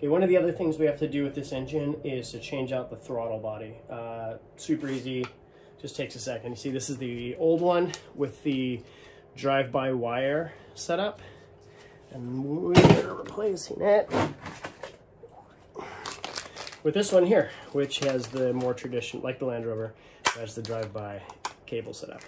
Okay, one of the other things we have to do with this engine is to change out the throttle body. Uh, super easy, just takes a second. You see this is the old one with the drive-by-wire setup. And we're replacing it with this one here, which has the more traditional, like the Land Rover, has the drive-by cable setup.